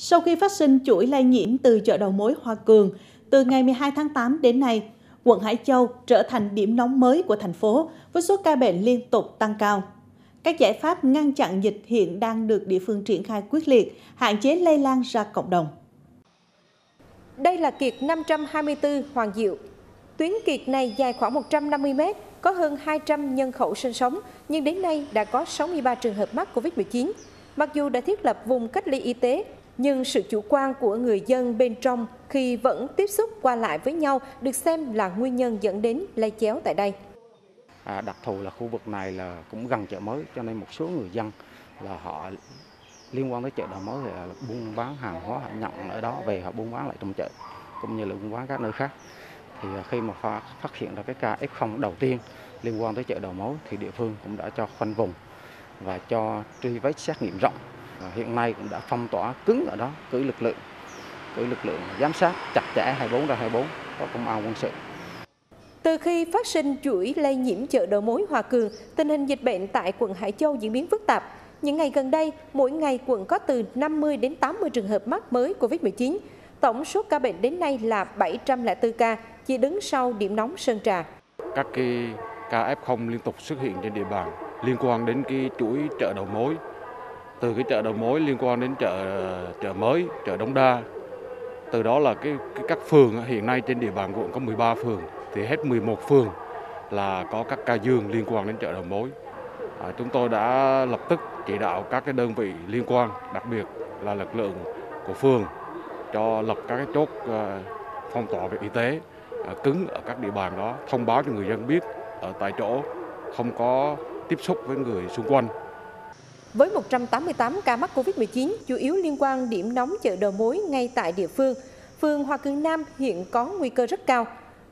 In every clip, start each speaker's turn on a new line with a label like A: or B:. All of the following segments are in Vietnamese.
A: Sau khi phát sinh chuỗi lây nhiễm từ chợ đầu mối Hoa Cường, từ ngày 12 tháng 8 đến nay, quận Hải Châu trở thành điểm nóng mới của thành phố với số ca bệnh liên tục tăng cao. Các giải pháp ngăn chặn dịch hiện đang được địa phương triển khai quyết liệt, hạn chế lây lan ra cộng đồng.
B: Đây là kiệt 524 Hoàng Diệu. Tuyến kiệt này dài khoảng 150 mét, có hơn 200 nhân khẩu sinh sống, nhưng đến nay đã có 63 trường hợp mắc COVID-19. Mặc dù đã thiết lập vùng cách ly y tế, nhưng sự chủ quan của người dân bên trong khi vẫn tiếp xúc qua lại với nhau được xem là nguyên nhân dẫn đến lây chéo tại đây.
C: À, đặc thù là khu vực này là cũng gần chợ mới cho nên một số người dân là họ liên quan tới chợ đầu mối là buôn bán hàng hóa họ nhận ở đó về họ buôn bán lại trong chợ cũng như là buôn bán các nơi khác thì à, khi mà phát hiện ra cái ca F0 đầu tiên liên quan tới chợ đầu mối thì địa phương cũng đã cho khoanh vùng và cho truy vết xét nghiệm rộng hiện nay cũng đã phong tỏa cứng ở đó cử lực lượng cử lực lượng giám sát chặt chẽ 24 ra 24 có công an quân sự
B: từ khi phát sinh chuỗi lây nhiễm chợ đầu mối Hòa Cường, tình hình dịch bệnh tại quận Hải Châu diễn biến phức tạp. Những ngày gần đây, mỗi ngày quận có từ 50 đến 80 trường hợp mắc mới COVID-19. Tổng số ca bệnh đến nay là 704 ca, chỉ đứng sau điểm nóng Sơn Trà.
D: Các cái ca F0 liên tục xuất hiện trên địa bàn liên quan đến cái chuỗi chợ đầu mối từ cái chợ đầu mối liên quan đến chợ chợ mới, chợ Đông Đa. Từ đó là cái, cái các phường hiện nay trên địa bàn quận có 13 phường thì hết 11 phường là có các ca dương liên quan đến chợ đầu mối. À, chúng tôi đã lập tức chỉ đạo các cái đơn vị liên quan, đặc biệt là lực lượng của phường cho lập các cái chốt à, phong tỏa về y tế à, cứng ở các địa bàn đó, thông báo cho người dân biết ở tại chỗ không có tiếp xúc với người xung quanh
B: với 188 ca mắc COVID-19, chủ yếu liên quan điểm nóng chợ đầu mối ngay tại địa phương, phường Hòa Cường Nam hiện có nguy cơ rất cao.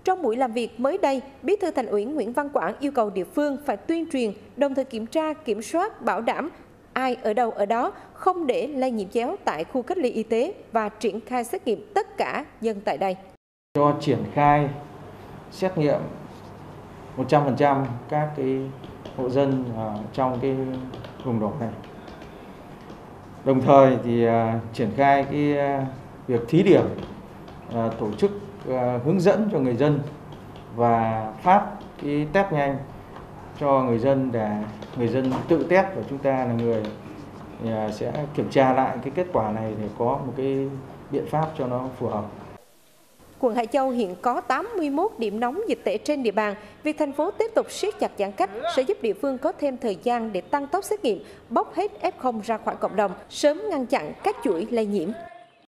B: Trong buổi làm việc mới đây, Bí thư Thành ủy Nguyễn Văn Quảng yêu cầu địa phương phải tuyên truyền, đồng thời kiểm tra, kiểm soát, bảo đảm ai ở đâu ở đó, không để lây nhiễm chéo tại khu cách ly y tế và triển khai xét nghiệm tất cả dân tại đây.
E: Cho triển khai xét nghiệm 100% các cái hộ dân à, trong cái vùng đỏ này. Đồng thời thì uh, triển khai cái uh, việc thí điểm uh, tổ chức uh, hướng dẫn cho người dân và phát cái test nhanh cho người dân để người dân tự test và chúng ta là người uh, sẽ kiểm tra lại cái kết quả này để có một cái biện pháp cho nó phù hợp.
B: Quận Hải Châu hiện có 81 điểm nóng dịch tễ trên địa bàn. Việc thành phố tiếp tục siết chặt giãn cách sẽ giúp địa phương có thêm thời gian để tăng tốc xét nghiệm, bóc hết F0 ra khỏi cộng đồng, sớm ngăn chặn các chuỗi lây nhiễm.